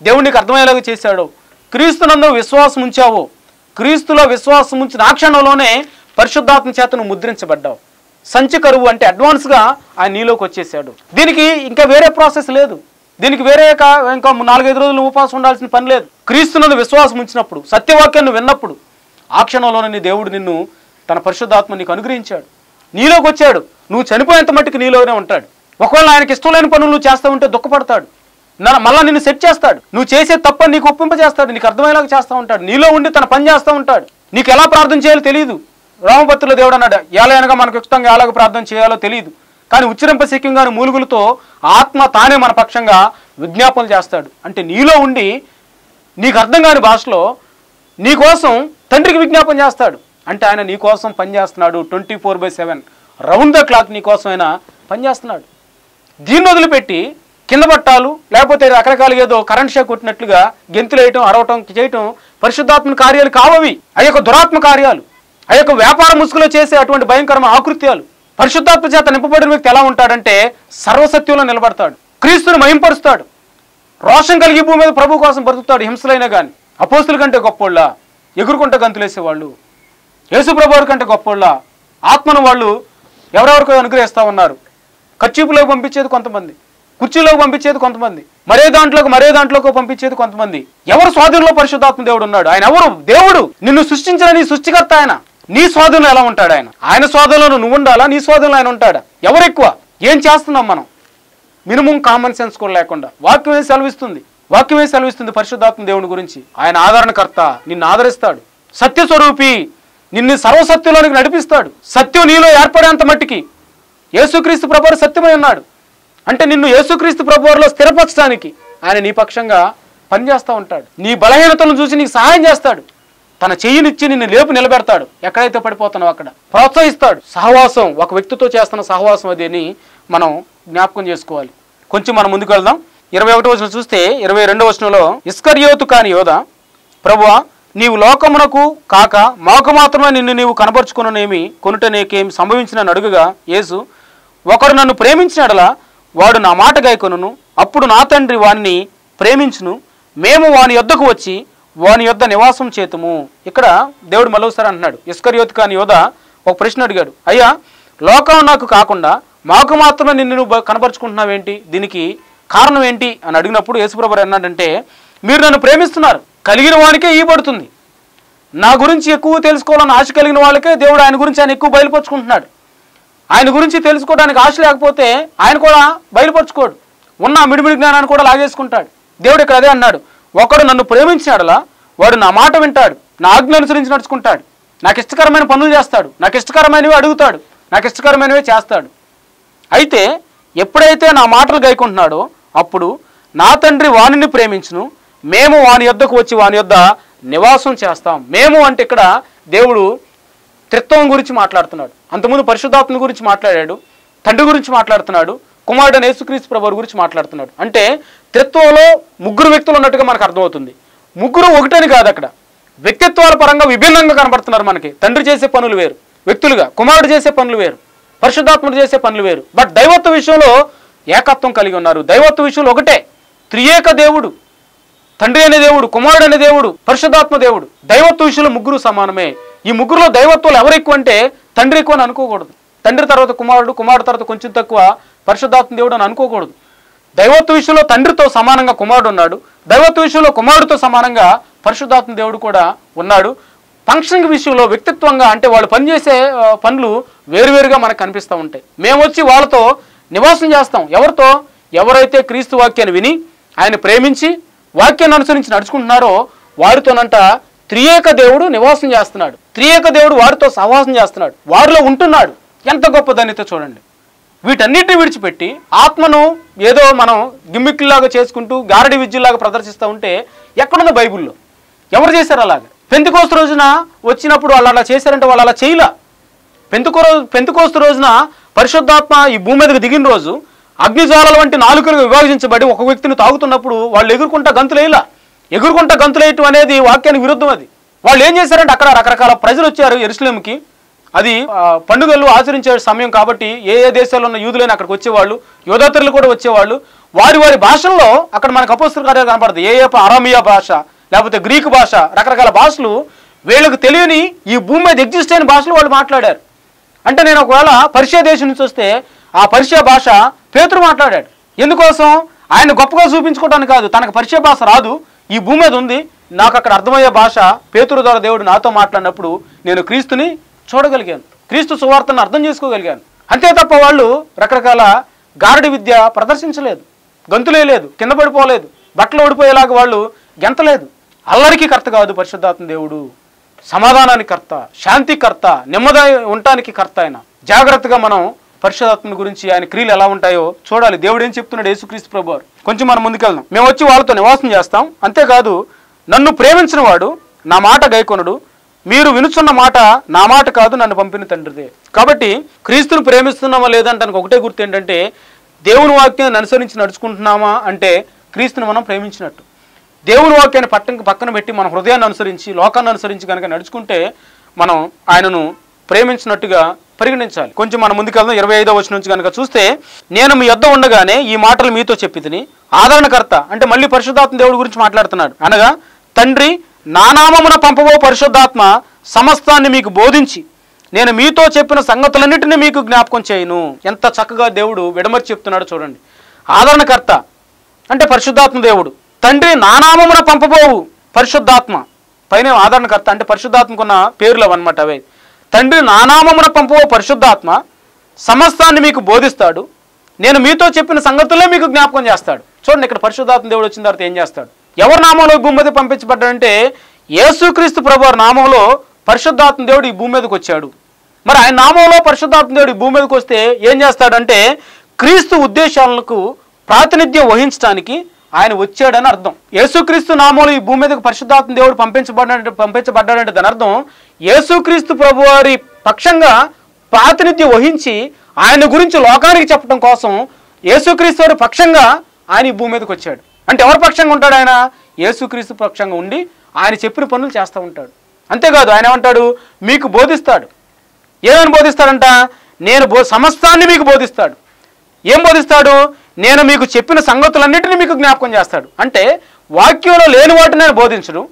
దేవుడు నీకు అర్థమయ్యేలాగా చేశాడో క్రీస్తునందు విశ్వాసం ఉంచావో క్రీస్తులో విశ్వాసం ఉంచిన ఆ క్షణంలోనే పరిశుద్ధాత్మ చేత నువ్వు ముద్రించబడ్డావు. సంచి కరువు అంటే అడ్వాన్స్గా ఆయన నీలోకి వచ్చేసాడు. దీనికి ఇంకా వేరే ప్రాసెస్ లేదు. దీనికి వేరే ఇంకా నాలుగైదు రోజులు ఉపాసం ఉపవాసం ఉండాల్సిన పని లేదు. క్రీస్తునందు విశ్వాసం ఉంచినప్పుడు సత్యవాక్యాన్ని విన్నప్పుడు ఆ క్షణంలోనే నీ దేవుడు నిన్ను తన పరిశుద్ధాత్మ నీకు అనుగ్రహించాడు. నీలోకి వచ్చాడు. నువ్వు చనిపోయేంత మట్టుకు నీలోనే ఉంటాడు. ఒకవేళ ఆయనకి ఇష్టం లేని పనులు నువ్వు చేస్తూ ఉంటే దుఃఖపడతాడు. మళ్ళా నిన్ను సెట్ చేస్తాడు. నువ్వు చేసే తప్పని నీకు ఒప్పింపజేస్తాడు. నీకు అర్థమయ్యేలాగా చేస్తూ ఉంటాడు. నీలో ఉండి తన పని చేస్తూ ఉంటాడు. నీకు ఎలా ప్రార్థన చేయాలో తెలియదు రామభక్తుల దేవుడు అన్నాడు ఏలయనగా మనకు ఇష్టంగా ఎలాగ ప్రార్థన చేయాలో తెలియదు కానీ ఉచ్చరింప సిక్కంగాని మూలుగులతో ఆత్మ తానే మన పక్షంగా విజ్ఞాపనలు చేస్తాడు. అంటే నీలో ఉండి నీకు అర్థం కాని భాషలో నీకోసం తండ్రికి విజ్ఞాపన చేస్తాడు. అంటే ఆయన నీకోసం పనిచేస్తున్నాడు twenty four by seven round the clock నీకోసం ఆయన పనిచేస్తున్నాడు దీన్ని వదిలిపెట్టి కింద పట్టాలు లేకపోతే రకరకాలు ఏదో కరెంట్ షాక్ కొట్టినట్లుగా గెంతులు వేయటం అరవటం చేయటం పరిశుద్ధాత్మ కార్యాలు కావవి. ఆ యొక్క దురాత్మ కార్యాలు. ఆ యొక్క వ్యాపార ముసుగులో చేసే అటువంటి భయంకరమైన ఆకృత్యాలు పరిశుద్ధాత్మ చేత నింపబడిన వ్యక్తి ఎలా ఉంటాడంటే సర్వసత్యంలో నిలబడతాడు. క్రీస్తుని మహింపరుస్తాడు. రోషం కలిగి భూమి మీద ప్రభు కోసం బ్రతుకుతాడు హింసలైనా కానీ అపోస్తుల కంటే గొప్పోళ్ళ ఎగురుకుంటే గంతులేసేవాళ్ళు. యేసు ప్రభు కంటే గొప్పోళ్ళ ఆత్మను వాళ్ళు ఎవరెవరికో అనుగ్రహిస్తా ఉన్నారు. ఖర్చీపులోకి పంపించేది కొంతమంది కుర్చీలోకి పంపించేది కొంతమంది మరే దాంట్లోకి మరే దాంట్లోకి పంపించేది కొంతమంది. ఎవరు స్వాధీనంలో పరిశుద్ధాత్మ దేవుడు ఉన్నాడు? ఆయన ఎవరు? దేవుడు. నిన్ను సృష్టించిన నీ సృష్టికర్త ఆయన. నీ స్వాధీనంలో ఎలా ఉంటాడు ఆయన? ఆయన స్వాధీనంలో నువ్వు ఉండాలా? నీ స్వాధీనంలో ఆయన ఉంటాడా? ఎవరు ఎక్కువ ఏం చేస్తున్నాం మనం? మినిమం కామన్ సెన్స్ కూడా లేకుండా. వాక్యం ఏం సెలవిస్తుంది? వాక్యమే సెలవిస్తుంది పరిశుద్ధాత్మ దేవుని గురించి? ఆయన ఆదరణకర్త నిన్ను ఆదరిస్తాడు. సత్యస్వరూపి నిన్ను సర్వసత్యంలోనికి నడిపిస్తాడు. సత్యం నీలో ఏర్పడేంత మట్టికి? యేసుక్రీస్తు ప్రభువారు సత్యమై ఉన్నాడు. అంటే నిన్ను యేసుక్రీస్తు ప్రభువారిలో స్థిరపరచడానికి ఆయన నీ పక్షంగా పనిచేస్తూ ఉంటాడు. నీ బలహీనతలను చూసి నీకు సహాయం చేస్తాడు. తన చెయ్యినిచ్చి నిన్ను లేపు నిలబెడతాడు. ఎక్కడైతే పడిపోతున్నావు అక్కడ. ప్రోత్సహిస్తాడు. సహవాసం ఒక వ్యక్తితో చేస్తున్న సహవాసం అది అని మనం జ్ఞాపకం చేసుకోవాలి. కొంచెం మనం ముందుకు వెళ్దాం. ఇరవై ఒకటో వచనం చూస్తే ఇరవై రెండో వచనంలో ఇస్కర్యోతు కాని యోధ ప్రభువా నీవు లోకమునకు కాక మాకు మాత్రమే నిన్ను నీవు కనపరుచుకున్ననేమి కొనుట నీకేం సంభవించిన అడుగుగా యేసు ఒకడు నన్ను ప్రేమించినడలా వాడు నా మాట గాయకొను అప్పుడు నా తండ్రి వాణ్ణి ప్రేమించును. మేము వాని యొద్దకు వచ్చి వాని యొద్ద నివాసం చేతుము. ఇక్కడ దేవుడు మరోసారి అంటున్నాడు. ఇస్కర్యోతు కాని యోధ ఒక ప్రశ్న అడిగాడు. అయ్యా లోకం నాకు కాకుండా మాకు మాత్రమే నిన్ను నువ్వు కనపరుచుకుంటున్నావేంటి దీనికి కారణం ఏంటి? అని అడిగినప్పుడు యేసుప్రభు అన్నాడంటే మీరు నన్ను ప్రేమిస్తున్నారు. కలిగిన వానికే ఈబడుతుంది. నా గురించి ఎక్కువ తెలుసుకోవాలని ఆశ కలిగిన వాళ్ళకే దేవుడు ఆయన గురించి ఆయన ఎక్కువ బయలుపరుచుకుంటున్నాడు. ఆయన గురించి తెలుసుకోవడానికి ఆశ లేకపోతే ఆయన కూడా బయలుపరుచుకోడు. ఉన్న మిడిమిడి జ్ఞానాన్ని కూడా లాగేసుకుంటాడు. దేవుడు ఇక్కడ అదే అన్నాడు. ఒకడు నన్ను ప్రేమించినాడలా వాడు నా మాట వింటాడు నా ఆజ్ఞ అనుసరించి నడుచుకుంటాడు. నాకు ఇష్టకరమైన పనులు చేస్తాడు నాకు ఇష్టకరమైనవి అడుగుతాడు నాకు ఇష్టకరమైనవి చేస్తాడు. అయితే ఎప్పుడైతే నా మాటలు గైకుంటున్నాడో అప్పుడు నా తండ్రి వానిని ప్రేమించును మేము వాని యొద్దకు వచ్చి వాని యొద్ద నివాసం చేస్తాం. మేము అంటే ఇక్కడ దేవుడు త్రిత్వం గురించి మాట్లాడుతున్నాడు. అంతకుముందు పరిశుద్ధాత్మ గురించి మాట్లాడాడు తండ్రి గురించి మాట్లాడుతున్నాడు కుమారుడు యేసుక్రీస్తు ప్రభు గురించి మాట్లాడుతున్నాడు. అంటే త్రిత్వంలో ముగ్గురు వ్యక్తులు ఉన్నట్టుగా మనకు అర్థమవుతుంది. ముగ్గురు ఒకటని కాదు అక్కడ. వ్యక్తిత్వాల పరంగా విభిన్నంగా కనబడుతున్నారు మనకి. తండ్రి చేసే పనులు వేరు. వ్యక్తులుగా కుమారుడు చేసే పనులు వేరు. పరిశుద్ధాత్ముడు చేసే పనులు వేరు. బట్ దైవత్వ విషయంలో ఏకత్వం కలిగి ఉన్నారు. దైవత్వ విషయంలో ఒకటే. త్రియేక దేవుడు తండ్రి అనే దేవుడు కుమారుడు అనే దేవుడు పరిశుద్ధాత్మ దేవుడు. దైవత్వ విషయంలో ముగ్గురు సమానమే. ఈ ముగ్గురులో దైవత్వాలు ఎవరు ఎక్కువ అంటే తండ్రి ఎక్కువ అని అనుకోకూడదు. తండ్రి తర్వాత కుమారుడు కుమారుడు తర్వాత కొంచెం తక్కువ పరిశుద్ధాత్మ దేవుడు అని అనుకోకూడదు. దైవత్వ విషయంలో తండ్రితో సమానంగా కుమారుడు ఉన్నాడు. దైవత్వ విషయంలో కుమారుడితో సమానంగా పరిశుద్ధాత్మ దేవుడు కూడా ఉన్నాడు. ఫంక్షనింగ్ విషయంలో వ్యక్తిత్వంగా అంటే వాళ్ళు పనిచేసే పనులు వేరువేరుగా మనకు కనిపిస్తూ ఉంటాయి. మేము వచ్చి వాళ్ళతో నివాసం చేస్తాం. ఎవరితో? ఎవరైతే క్రీస్తు వాక్యాన్ని విని ఆయన ప్రేమించి వాక్యాన్ని అనుసరించి నడుచుకుంటున్నారో వారితోనంట త్రియేక దేవుడు నివాసం చేస్తున్నాడు. త్రియేక దేవుడు వారితో సహవాసం చేస్తున్నాడు. వారిలో ఉంటున్నాడు. ఎంత గొప్ప ధన్యత చూడండి. వీటన్నిటిని విడిచిపెట్టి ఆత్మను ఏదో మనం గిమ్మిక్లాగా చేసుకుంటూ గారడి విద్యలాగా ప్రదర్శిస్తూ ఉంటే ఎక్కడుంది బైబిల్లో? ఎవరు చేశారు అలాగా? పెంతుకోస్తు రోజున వచ్చినప్పుడు వాళ్ళు అలా చేశారంటే వాళ్ళు అలా చేయలే. పెంతుకో రోజు పెంతుకోస్తు రోజున పరిశుద్ధాత్మ ఈ భూమి మీదకి దిగిన రోజు అగ్నిజ్వాలల వంటి నాలుకలుగా విభజించబడి ఒక వ్యక్తిని తాగుతున్నప్పుడు వాళ్ళు ఎగురుకుంటా గంతులేలా ఎగురుకుంటా గంతులేయటం అనేది వాక్యానికి విరుద్ధం అది. వాళ్ళు ఏం చేశారంటే అక్కడ రకరకాల ప్రజలు వచ్చారు ఎరుసలేంకి అది పండుగలు ఆచరించే సమయం కాబట్టి ఏ ఏ దేశాల్లో ఉన్న యూదులైనా అక్కడికి వచ్చేవాళ్ళు యోధాతరులు కూడా వచ్చేవాళ్ళు వారి వారి భాషల్లో అక్కడ మనకు అపోస్తుల కార్యాలు కనపడదు ఏ ఏ అరామియా భాష లేకపోతే గ్రీకు భాష రకరకాల భాషలు వీళ్ళకి తెలియని ఈ భూమి మీద ఎగ్జిస్ట్ అయిన భాషలు వాళ్ళు మాట్లాడారు. అంటే నేను ఒకవేళ పర్షియా దేశం నుంచి వస్తే ఆ పరిషయ భాష పేతురు మాట్లాడాడు. ఎందుకోసం? ఆయన గొప్పగా చూపించుకోవడానికి కాదు. తనకు పరిచయ భాష రాదు. ఈ భూమి మీద ఉంది. నాకు అక్కడ అర్థమయ్యే భాష పేతురు ద్వారా దేవుడు నాతో మాట్లాడినప్పుడు నేను క్రీస్తుని చూడగలిగాను. క్రీస్తు సువార్తను అర్థం చేసుకోగలిగాను. అంతే తప్ప వాళ్ళు రకరకాల గారడి విద్య ప్రదర్శించలేదు. గంతులేయలేదు కింద పడిపోలేదు. బట్టలు ఓడిపోయేలాగా వాళ్ళు గెంతలేదు. అల్లరికి కర్త కాదు పరిశుద్ధాత్మ దేవుడు. సమాధానానికి కర్త శాంతి కర్త నెమ్మది ఉండటానికి కర్త ఆయన. జాగ్రత్తగా మనం పరిశుధాత్మని గురించి ఆయన క్రియలు ఎలా ఉంటాయో చూడాలి. దేవుడు ఏం చెప్తున్నాడు? యేసుక్రీస్తు ప్రభు కొంచెం మనం ముందుకెళ్దాం. మేము వచ్చి వాళ్ళతో నివాసం చేస్తాం. అంతేకాదు నన్ను ప్రేమించిన వాడు నా మాట గైకొనడు. మీరు వినుచున్న మాట నా మాట కాదు నన్ను పంపిన తండ్రిదే. కాబట్టి క్రీస్తును ప్రేమిస్తున్నామా లేదంటానికి ఒకటే గుర్తు ఏంటంటే దేవుని వాక్యాన్ని అనుసరించి నడుచుకుంటున్నామా అంటే క్రీస్తుని మనం ప్రేమించినట్టు. దేవుని వాక్యాన్ని పట్టం పక్కన పెట్టి మన హృదయాన్ని అనుసరించి లోకాన్ని అనుసరించి కనుక నడుచుకుంటే మనం ఆయనను ప్రేమించినట్టుగా పరిగణించాలి. కొంచెం మనం ముందుకెళ్దాం ఇరవై ఐదో వచ్చిన నుంచి కనుక చూస్తే నేను మీ యొద్ద ఉండగానే ఈ మాటలు మీతో చెప్పి తిని ఆదరణకర్త అంటే మళ్ళీ పరిశుద్ధాత్మ దేవుడి గురించి మాట్లాడుతున్నాడు. అనగా తండ్రి నా నామమున పంపబో పరిశుద్ధాత్మ సమస్తాన్ని మీకు బోధించి నేను మీతో చెప్పిన సంగతులన్నిటిని మీకు జ్ఞాపకం చేయను. ఎంత చక్కగా దేవుడు విడమర్చి చెప్తున్నాడు చూడండి. ఆదరణకర్త అంటే పరిశుద్ధాత్మ దేవుడు. తండ్రి నానామమున పంపబోవు పరిశుద్ధాత్మ. పైన ఆదరణకర్త అంటే పరిశుద్ధాత్మకున్న పేర్లు అవన్నమాట అవే. తండ్రి నానామమున పంపబో పరిశుద్ధాత్మ సమస్తాన్ని మీకు బోధిస్తాడు. నేను మీతో చెప్పిన సంగతులే మీకు జ్ఞాపకం చేస్తాడు. చూడండి ఇక్కడ పరిశుద్ధాత్మ దేవుడు వచ్చిన తర్వాత ఏం చేస్తాడు? ఎవరి నామంలో ఈ భూమి మీద పంపించబడ్డాడంటే యేసుక్రీస్తు ప్రభు వారి నామంలో పరిశుద్ధాత్మ దేవుడు ఈ భూమి మీదకి వచ్చాడు. మరి ఆయన నామంలో పరిశుద్ధాత్మ దేవుడు ఈ భూమి మీదకి వస్తే ఏం చేస్తాడంటే క్రీస్తు ఉద్దేశాలకు ప్రాతినిధ్యం వహించడానికి ఆయన వచ్చాడని అర్థం. యేసుక్రీస్తు నామంలో ఈ భూమి మీదకి పరిశుద్ధాత్మ దేవుడు పంపించబడ్డాడంటే పంపించబడ్డాడంటే దాని అర్థం యేసుక్రీస్తు ప్రభు వారి పక్షంగా ప్రాతినిధ్యం వహించి ఆయన గురించి లోకానికి చెప్పడం కోసం యేసుక్రీస్తు వారి పక్షంగా ఆయన ఈ భూమి మీదకి వచ్చాడు. అంటే ఎవరి పక్షంగా ఉంటాడు ఆయన? యేసుక్రీస్తు పక్షంగా ఉండి ఆయన చెప్పిన పనులు చేస్తూ ఉంటాడు. అంతేకాదు ఆయన ఏమంటాడు? మీకు బోధిస్తాడు. ఏమని బోధిస్తాడంట? నేను బో సమస్తాన్ని మీకు బోధిస్తాడు. ఏం బోధిస్తాడు? నేను మీకు చెప్పిన సంగతులన్నింటినీ మీకు జ్ఞాపకం చేస్తాడు. అంటే వాక్యంలో లేని వాటిని ఆయన బోధించడు.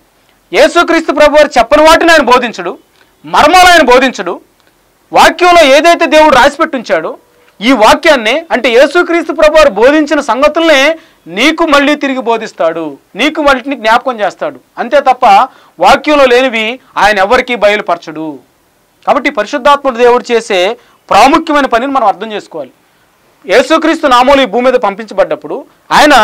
యేసుక్రీస్తు ప్రభు వారు చెప్పని వాటిని ఆయన బోధించడు. మర్మాలు ఆయన బోధించడు. వాక్యంలో ఏదైతే దేవుడు రాసిపెట్టించాడో ఈ వాక్యాన్ని అంటే యేసుక్రీస్తు ప్రభు వారు బోధించిన సంగతుల్నే నీకు మళ్ళీ తిరిగి బోధిస్తాడు. నీకు వాటిని జ్ఞాపకం చేస్తాడు. అంతే తప్ప వాక్యంలో లేనివి ఆయన ఎవరికీ బయలుపరచడు. కాబట్టి పరిశుద్ధాత్ముడు దేవుడు చేసే ప్రాముఖ్యమైన పనిని మనం అర్థం చేసుకోవాలి. యేసుక్రీస్తు నామూలు ఈ భూమి మీద పంపించబడ్డప్పుడు ఆయన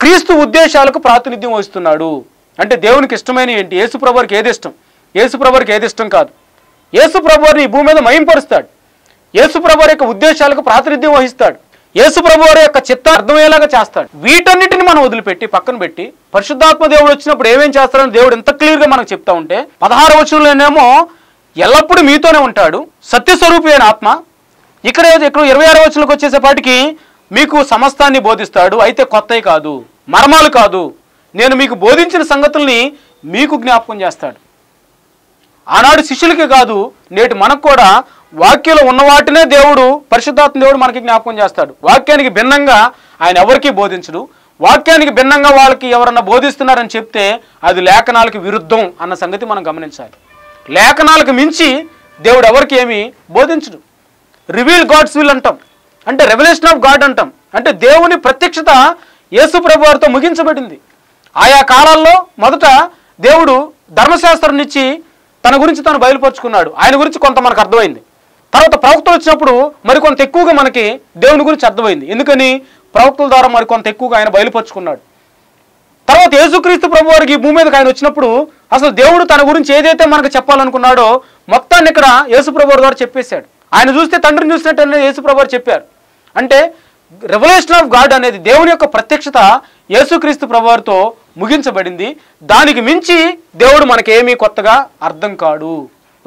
క్రీస్తు ఉద్దేశాలకు ప్రాతినిధ్యం వహిస్తున్నాడు. అంటే దేవునికి ఇష్టమైన ఏంటి? యేసు ప్రభువారికి ఏది ఇష్టం? యేసు ప్రభువారికి ఏది ఇష్టం కాదు. యేసు ప్రభువారిని ఈ భూమి మీద మయంపరుస్తాడు యేసు ప్రభువారి యొక్క ఉద్దేశాలకు ప్రాతినిధ్యం వహిస్తాడు. యేసు ప్రభువారి యొక్క చిత్త అర్థమయ్యేలాగా చేస్తాడు. వీటన్నిటిని మనం వదిలిపెట్టి పక్కన పెట్టి పరిశుద్ధాత్మ దేవుడు వచ్చినప్పుడు ఏమేం చేస్తాడని దేవుడు ఎంత క్లియర్గా మనకు చెప్తా ఉంటే పదహారు వచనంలోనేమో ఎల్లప్పుడూ మీతోనే ఉంటాడు సత్యస్వరూపి అయిన ఆత్మ. ఇక్కడ ఇక్కడ ఇరవై ఆరో వచనంలోకి వచ్చేసేపాటికి మీకు సమస్తాన్ని బోధిస్తాడు అయితే కొత్తవి కాదు మర్మాలు కాదు. నేను మీకు బోధించిన సంగతుల్ని మీకు జ్ఞాపకం చేస్తాడు. ఆనాడు శిష్యులకి కాదు నేటి మనకు కూడా వాక్యంలో ఉన్న వాటినే దేవుడు పరిశుద్ధాత్మ దేవుడు మనకి జ్ఞాపకం చేస్తాడు. వాక్యానికి భిన్నంగా ఆయన ఎవరికీ బోధించడు. వాక్యానికి భిన్నంగా వాళ్ళకి ఎవరన్నా బోధిస్తున్నారని చెప్తే అది లేఖనాలకు విరుద్ధం అన్న సంగతి మనం గమనించాలి. లేఖనాలకు మించి దేవుడు ఎవరికి ఏమి బోధించడు. రివీల్ గాడ్స్ విల్ అంటాం. అంటే రెవల్యూషన్ ఆఫ్ గాడ్ అంటాం. అంటే దేవుని ప్రత్యక్షత యేసు ప్రభు వారితో ముగించబడింది. ఆయా కాలాల్లో మొదట దేవుడు ధర్మశాస్త్రం ఇచ్చి తన గురించి తను బయలుపరుచుకున్నాడు. ఆయన గురించి కొంత మనకు అర్థమైంది. తర్వాత ప్రవక్తలు వచ్చినప్పుడు మరికొంత ఎక్కువగా మనకి దేవుని గురించి అర్థమైంది. ఎందుకని? ప్రవక్తల ద్వారా మరికొంత ఎక్కువగా ఆయన బయలుపరుచుకున్నాడు. తర్వాత యేసుక్రీస్తు ప్రభు వారికి ఈ భూమి మీదకి ఆయన వచ్చినప్పుడు అసలు దేవుడు తన గురించి ఏదైతే మనకు చెప్పాలనుకున్నాడో మొత్తాన్ని ఇక్కడ యేసు ప్రభు వారి ద్వారా చెప్పేశాడు. ఆయన చూస్తే తండ్రిని చూసినట్టు అనేది యేసు ప్రభు వారు చెప్పారు. అంటే రెవల్యూషన్ ఆఫ్ గాడ్ అనేది దేవుని యొక్క ప్రత్యక్షత యేసుక్రీస్తు ప్రభువారితో ముగించబడింది. దానికి మించి దేవుడు మనకేమీ కొత్తగా అర్థం కాడు.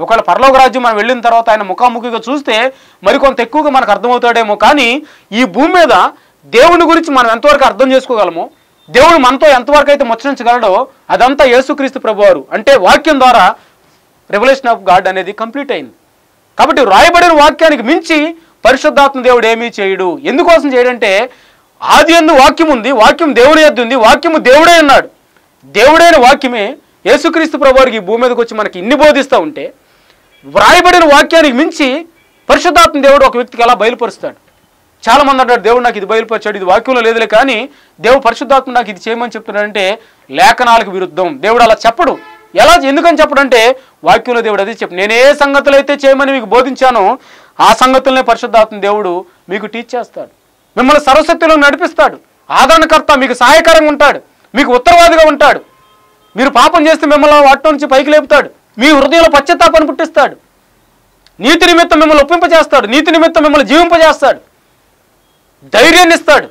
ఒకవేళ పరలోక రాజ్యం మనం వెళ్ళిన తర్వాత ఆయన ముఖాముఖిగా చూస్తే మరికొంత ఎక్కువగా మనకు అర్థమవుతాడేమో. కానీ ఈ భూమి మీద దేవుని గురించి మనం ఎంతవరకు అర్థం చేసుకోగలము దేవుడు మనతో ఎంతవరకు అయితే ముచ్చరించగలడో అదంతా యేసుక్రీస్తు ప్రభువారు. అంటే వాక్యం ద్వారా రెవల్యూషన్ ఆఫ్ గాడ్ అనేది కంప్లీట్ అయింది. కాబట్టి రాయబడిన వాక్యానికి మించి పరిశుద్ధాత్మ దేవుడు ఏమీ చేయడు. ఎందుకోసం చేయడంటే ఆది ఎందు వాక్యం ఉంది వాక్యం దేవుని ఎద్దు ఉంది వాక్యము దేవుడే అన్నాడు. దేవుడైన వాక్యమే యేసుక్రీస్తు ప్రభువారికి ఈ భూమి మీదకి వచ్చి మనకి ఇన్ని బోధిస్తూ ఉంటే వ్రాయబడిన వాక్యానికి మించి పరిశుద్ధాత్మ దేవుడు ఒక వ్యక్తికి ఎలా బయలుపరుస్తాడు. చాలామంది అంటారు దేవుడు నాకు ఇది బయలుపరిచాడు ఇది వాక్యంలో లేదులే కానీ దేవుడు పరిశుద్ధాత్మ నాకు ఇది చేయమని చెప్తున్నాడంటే లేఖనాలకు విరుద్ధం. దేవుడు అలా చెప్పడు. ఎలా ఎందుకని చెప్పడంటే వాక్యంలో దేవుడు అదే చెప్పు నేను ఏ సంగతులు అయితే చేయమని మీకు బోధించానో ఆ సంగతులనే పరిశుద్ధాత్మ దేవుడు మీకు టీచ్ చేస్తాడు. మిమ్మల్ని సరస్వతిలో నడిపిస్తాడు. ఆదరణకర్త మీకు సహాయకరంగా ఉంటాడు. మీకు ఉత్తరవాదిగా ఉంటాడు. మీరు పాపం చేస్తే మిమ్మల్ని వాటి నుంచి పైకి లేపుతాడు. మీ హృదయంలో పశ్చాత్తాపాన్ని పుట్టిస్తాడు. నీతి నిమిత్తం మిమ్మల్ని ఒప్పింపజేస్తాడు. నీతి నిమిత్తం మిమ్మల్ని జీవింపజేస్తాడు. ధైర్యాన్ని ఇస్తాడు.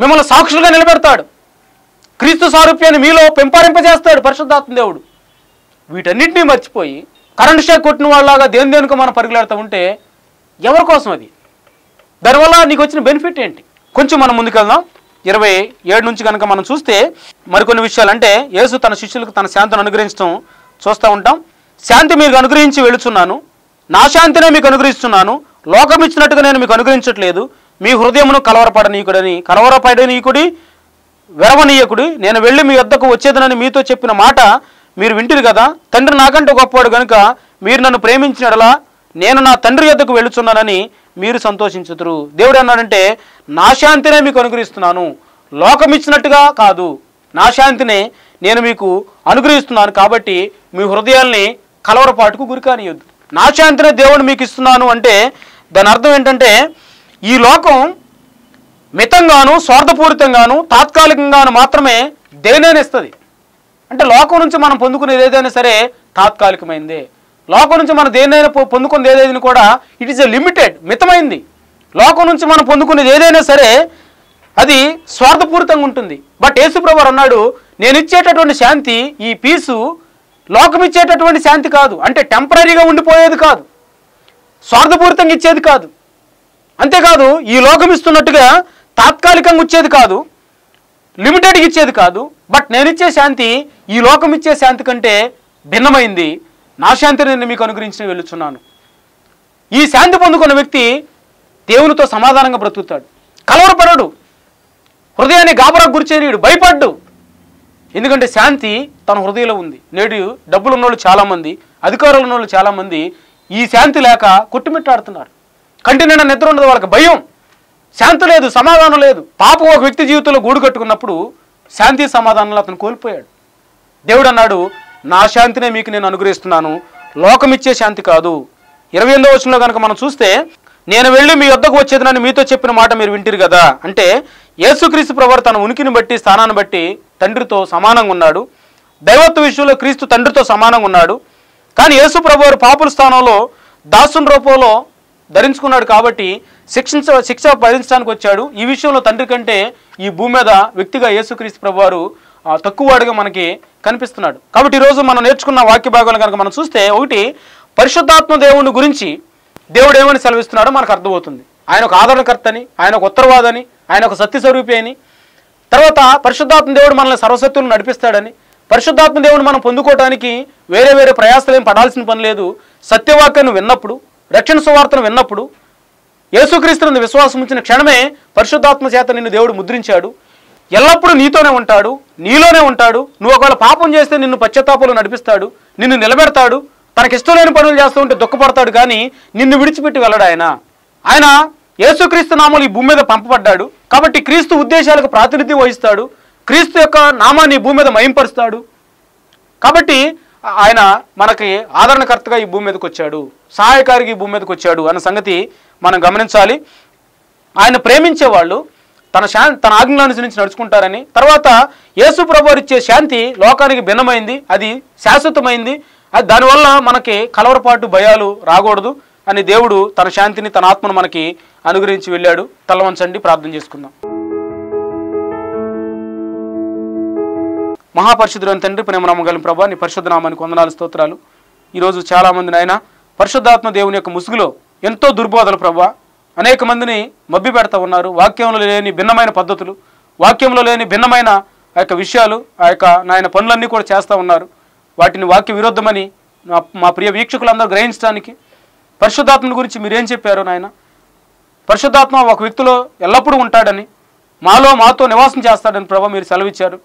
మిమ్మల్ని సాక్షులుగా నిలబెడతాడు. క్రీస్తు సారూప్యాన్ని మీలో పెంపారింపజేస్తాడు పరిశుద్ధాత్మ దేవుడు. వీటన్నింటినీ మర్చిపోయి కరెంట్ షాక్ కొట్టిన వాళ్ళలాగా దేని దేనికో మనం పరుగులాడుతూ ఉంటే ఎవరి కోసం అది? దానివల్ల నీకు వచ్చిన బెనిఫిట్ ఏంటి? కొంచెం మనం ముందుకెళ్దాం. ఇరవై ఏడు నుంచి కనుక మనం చూస్తే మరికొన్ని విషయాలు అంటే యేసు తన శిష్యులకు తన శాంతిని అనుగ్రహించడం చూస్తూ ఉంటాం. శాంతి మీకు అనుగ్రహించి వెళుచున్నాను నా శాంతినే మీకు అనుగ్రహిస్తున్నాను. లోకం ఇచ్చినట్టుగా నేను మీకు అనుగ్రహించట్లేదు. మీ హృదయమును కలవరపడనీయుకుడని కలవరపడనీయకుడి వెరవనీయకుడి నేను వెళ్ళి మీ వద్దకు వచ్చేదనని మీతో చెప్పిన మాట మీరు వింటిరు కదా? తండ్రి నాకంటే గొప్పవాడు కనుక మీరు నన్ను ప్రేమించినడలా నేను నా తండ్రి యొద్దకు వెళుచున్నానని మీరు సంతోషించుతురు దేవుడు అన్నాడంటే నా శాంతినే మీకు అనుగ్రహిస్తున్నాను. లోకం ఇచ్చినట్టుగా కాదు. నా శాంతినే నేను మీకు అనుగ్రహిస్తున్నాను కాబట్టి మీ హృదయాల్ని కలవరపాటుకు గురికానియొద్దు నా శాంతినే దేవుడు మీకు ఇస్తున్నాను అంటే దాని అర్థం ఏంటంటే ఈ లోకం మితంగాను స్వార్థపూరితంగాను తాత్కాలికంగాను మాత్రమే దేనైనా ఇస్తుంది. అంటే లోకం నుంచి మనం పొందుకునేది ఏదైనా సరే తాత్కాలికమైందే. లోకం నుంచి మనం దేన్నైనా పొందుకునేది ఏదైనా కూడా ఇట్ ఈస్ ఎ లిమిటెడ్ మితమైంది. లోకం నుంచి మనం పొందుకునేది ఏదైనా సరే అది స్వార్థపూరితంగా ఉంటుంది. బట్ యేసుప్రభు అన్నాడు నేను ఇచ్చేటటువంటి శాంతి ఈ పీసు లోకం ఇచ్చేటటువంటి శాంతి కాదు. అంటే టెంపరీగా ఉండిపోయేది కాదు. స్వార్థపూరితంగా ఇచ్చేది కాదు. అంతేకాదు ఈ లోకం ఇస్తున్నట్టుగా తాత్కాలికంగా వచ్చేది కాదు. లిమిటెడ్గా ఇచ్చేది కాదు. బట్ నేను ఇచ్చే శాంతి ఈ లోకం ఇచ్చే శాంతి కంటే భిన్నమైంది. నా శాంతిని నేను మీకు అనుగ్రహించిన వెళ్ళుచున్నాను. ఈ శాంతి పొందుకున్న వ్యక్తి దేవునితో సమాధానంగా బ్రతుకుతాడు. కలవరపడడు. హృదయాన్ని గాబరా గురిచేయడు. భయపడ్డు. ఎందుకంటే శాంతి తన హృదయంలో ఉంది. నేడు డబ్బులు ఉన్నోళ్ళు చాలామంది అధికారులు ఉన్నోళ్ళు చాలామంది ఈ శాంతి లేక కొట్టుమిట్టాడుతున్నారు. కంటి నిన్న నిద్ర ఉండదు వాళ్ళకి భయం. శాంతి లేదు సమాధానం లేదు. పాపం ఒక వ్యక్తి జీవితంలో గూడు కట్టుకున్నప్పుడు శాంతి సమాధానంలో అతను కోల్పోయాడు. దేవుడు అన్నాడు నా శాంతినే మీకు నేను అనుగ్రహిస్తున్నాను. లోకం ఇచ్చే శాంతి కాదు. ఇరవై ఎనిమిదో వచనంలో కనుక మనం చూస్తే నేను వెళ్ళి మీ వద్దకు వచ్చేది నన్ను మీతో చెప్పిన మాట మీరు వింటారు కదా. అంటే యేసుక్రీస్తు ప్రభు తన ఉనికిని బట్టి స్థానాన్ని బట్టి తండ్రితో సమానంగా ఉన్నాడు. దైవత్వ విషయంలో క్రీస్తు తండ్రితో సమానంగా ఉన్నాడు. కానీ యేసు ప్రభు వారు పాపుల స్థానంలో దాసుని రూపంలో ధరించుకున్నాడు కాబట్టి శిక్షించ శిక్ష భరించడానికి వచ్చాడు. ఈ విషయంలో తండ్రి కంటే ఈ భూమి మీద వ్యక్తిగా యేసుక్రీస్తు ప్రభు వారు తక్కువవాడుగా మనకి కనిపిస్తున్నాడు. కాబట్టి ఈరోజు మనం నేర్చుకున్న వాక్య భాగాలు కనుక మనం చూస్తే ఒకటి పరిశుద్ధాత్మ దేవుని గురించి దేవుడు ఏమని సెలవిస్తున్నాడో మనకు అర్థమవుతుంది. ఆయన ఒక ఆదరణకర్తని ఆయన ఒక ఉత్తరవాదని ఆయన ఒక సత్యస్వరూపి అని తర్వాత పరిశుద్ధాత్మ దేవుడు మనల్ని సర్వశక్తులను నడిపిస్తాడని పరిశుద్ధాత్మ దేవుడు మనం పొందుకోవడానికి వేరే వేరే ప్రయాసాలు ఏం పడాల్సిన పని లేదు. సత్యవాక్యను విన్నప్పుడు రక్షణ సువార్తను విన్నప్పుడు యేసుక్రీస్తుని విశ్వాసం ఉంచిన క్షణమే పరిశుద్ధాత్మ చేత నిన్ను దేవుడు ముద్రించాడు. ఎల్లప్పుడూ నీతోనే ఉంటాడు నీలోనే ఉంటాడు. నువ్వు ఒకవేళ పాపం చేస్తే నిన్ను పశ్చాత్తాపంలో నడిపిస్తాడు నిన్ను నిలబెడతాడు. తనకిష్టం లేని పనులు చేస్తూ ఉంటే దుఃఖపడతాడు కానీ నిన్ను విడిచిపెట్టి వెళ్ళడు ఆయన. ఆయన యేసుక్రీస్తు నామలు ఈ భూమి మీద పంపబడ్డాడు. కాబట్టి క్రీస్తు ఉద్దేశాలకు ప్రాతినిధ్యం వహిస్తాడు. క్రీస్తు యొక్క నామాన్ని భూమి మీద మయంపరుస్తాడు కాబట్టి ఆయన మనకి ఆదరణకర్తగా ఈ భూమి మీదకి వచ్చాడు. సహాయకారికి ఈ భూమి మీదకి వచ్చాడు అన్న సంగతి మనం గమనించాలి. ఆయన ప్రేమించే వాళ్ళు తన శా తన ఆజ్ఞలను అనుసరించి నడుచుకుంటారని తర్వాత యేసు ప్రభు ఇచ్చే శాంతి లోకానికి భిన్నమైంది అది శాశ్వతమైంది. అది దానివల్ల మనకి కలవరపాటు భయాలు రాకూడదు. అని దేవుడు తన శాంతిని తన ఆత్మను మనకి అనుగ్రహించి వెళ్ళాడు. తలవంచండి ప్రార్థన చేసుకుందాం. మహాపరిశుద్ధుని తండ్రి ప్రేమ నమ్మగలం ప్రభా నీ పరిశుద్ధ నామానికి వందనాలు స్తోత్రాలు. ఈరోజు చాలామంది నాయన పరిశుద్ధాత్మ దేవుని యొక్క ముసుగులో ఎంతో దుర్బోధలు ప్రభా అనేక మందిని మబ్బి పెడతా ఉన్నారు. వాక్యంలో లేని భిన్నమైన పద్ధతులు వాక్యంలో లేని భిన్నమైన ఆ యొక్క విషయాలు ఆ యొక్క నాయన పనులన్నీ కూడా చేస్తూ ఉన్నారు. వాటిని వాక్య విరుద్ధమని మా- మా ప్రియ వీక్షకులందరూ గ్రహించడానికి పరిశుద్ధాత్మని గురించి మీరేం చెప్పారు నాయన? పరిశుద్ధాత్మ ఒక వ్యక్తిలో ఎల్లప్పుడూ ఉంటాడని మాలో మాతో నివాసం చేస్తాడని ప్రభా మీరు సెలవిచ్చారు.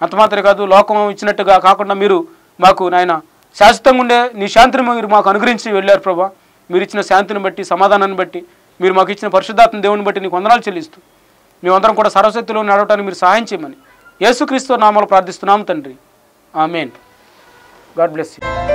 అంత మాత్రమే కాదు లోకం ఇచ్చినట్టుగా కాకుండా మీరు మాకు నాయన శాశ్వతంగా ఉండే నీ శాంతిని మీరు మాకు అనుగ్రహించి వెళ్ళారు ప్రభా. మీరు ఇచ్చిన శాంతిని బట్టి సమాధానాన్ని బట్టి మీరు మాకు ఇచ్చిన పరిశుద్ధాత్మ దేవుని బట్టి నీకు వందనాలు చెల్లిస్తూ మేమందరం కూడా సరస్వతిలో నడవటానికి మీరు సహాయం చేయమని యేసుక్రీస్తు నామాలు ప్రార్థిస్తున్నాం తండ్రి. ఆమెన్. God bless you.